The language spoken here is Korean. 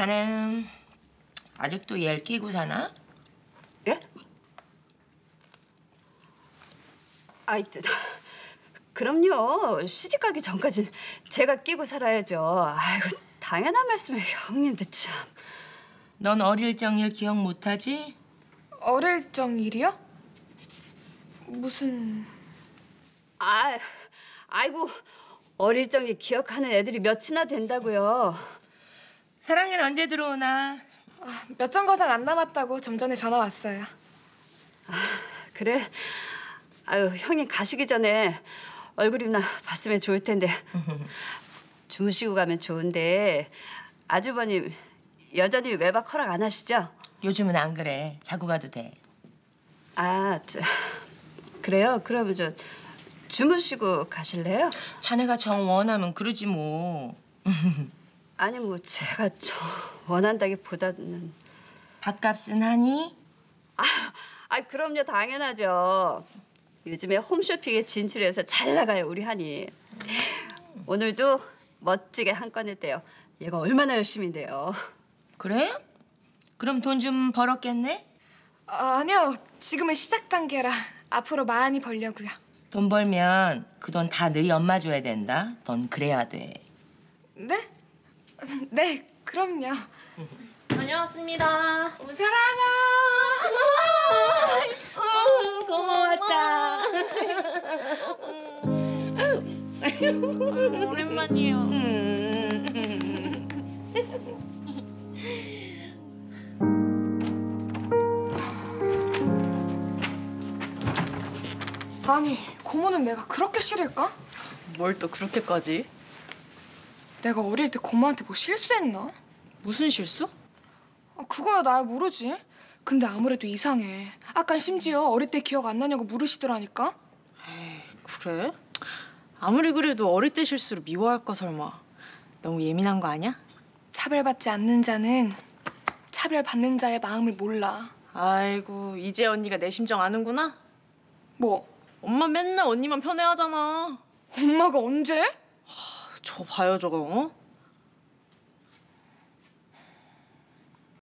자넨 아직도 얘를 끼고 사나? 예? 아이, 저, 그럼요. 시집 가기 전까진 제가 끼고 살아야죠. 아이고, 당연한 말씀을 형님도 참. 넌 어릴 적일 기억 못하지? 어릴 적 일이요? 무슨 아, 아이고, 어릴 적에 기억하는 애들이 몇이나 된다고요. 사랑엔 언제 들어오나? 아, 몇 정거장 안 남았다고 좀 전에 전화 왔어요. 그래? 아유, 형님 가시기 전에 얼굴이나 봤으면 좋을 텐데. 주무시고 가면 좋은데 아주버님 여전히 외박 허락 안 하시죠? 요즘은 안 그래. 자고 가도 돼. 아, 저, 그래요? 그럼 저 주무시고 가실래요? 자네가 정 원하면 그러지 뭐. 아니 뭐 제가 저 원한다기보다는 밥값은 하니? 아 그럼요 당연하죠. 요즘에 홈쇼핑에 진출해서 잘 나가요 우리 한이. 오늘도 멋지게 한 건 했대요. 얘가 얼마나 열심인데요. 그래? 그럼 돈 좀 벌었겠네? 아, 아니요, 지금은 시작 단계라 앞으로 많이 벌려고요. 돈 벌면 그 돈 다 너희 엄마 줘야 된다. 넌 그래야 돼. 네? 네, 그럼요. 다녀왔습니다. 어머, 사랑아. 어, 고마웠다. 오랜만이에요. 아니, 고모는 내가 그렇게 싫을까? 뭘 또 그렇게까지? 내가 어릴 때 고모한테 뭐 실수했나? 무슨 실수? 아, 그거야 나야 모르지. 근데 아무래도 이상해. 아까 심지어 어릴 때 기억 안 나냐고 물으시더라니까. 그래? 아무리 그래도 어릴 때 실수를 미워할까 설마. 너무 예민한 거 아니야? 차별받지 않는 자는 차별받는 자의 마음을 몰라. 아이고 이제 언니가 내 심정 아는구나. 뭐? 엄마 맨날 언니만 편애하잖아. 엄마가 언제? 저 봐요 저거. 어?